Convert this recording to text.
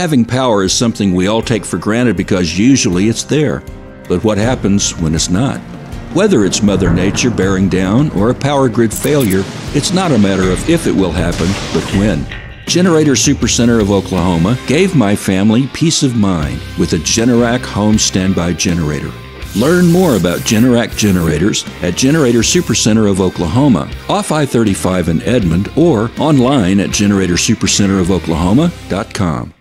Having power is something we all take for granted because usually it's there. But what happens when it's not? Whether it's Mother Nature bearing down or a power grid failure, it's not a matter of if it will happen, but when. Generator Supercenter of Oklahoma gave my family peace of mind with a Generac home standby generator. Learn more about Generac generators at Generator Supercenter of Oklahoma, off I 35 in Edmond, or online at GeneratorSupercenterofOklahoma.com.